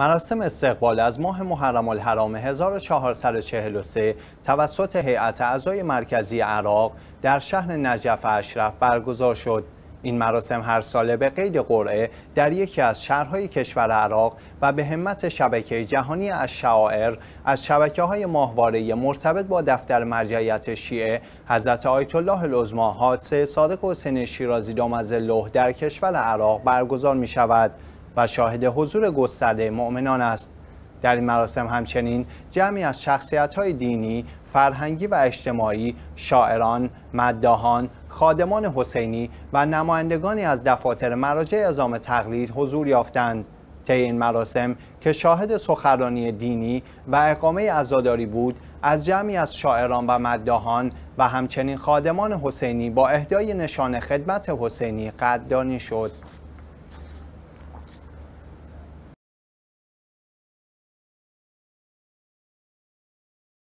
مراسم استقبال از ماه محرم الحرام 1443 توسط هیئت اعضای مرکزی عراق در شهر نجف اشرف برگزار شد. این مراسم هر ساله به قید قرعه در یکی از شهرهای کشور عراق و به همت شبکه جهانی از شعائر از شبکه های ماهواره مرتبط با دفتر مرجعیت شیعه حضرت آیت الله العظما حادثه صادق حسین شیرازی دامزله در کشور عراق برگزار می شود. و شاهد حضور گسترده مؤمنان است در این مراسم همچنین جمعی از های دینی، فرهنگی و اجتماعی، شاعران، مداهان، خادمان حسینی و نمایندگانی از دفاتر مراجع ازام تقلید حضور یافتند. طی این مراسم که شاهد سخنرانی دینی و اقامه عزاداری بود از جمعی از شاعران و مداهان و همچنین خادمان حسینی با اهدای نشان خدمت حسینی قدردانی شد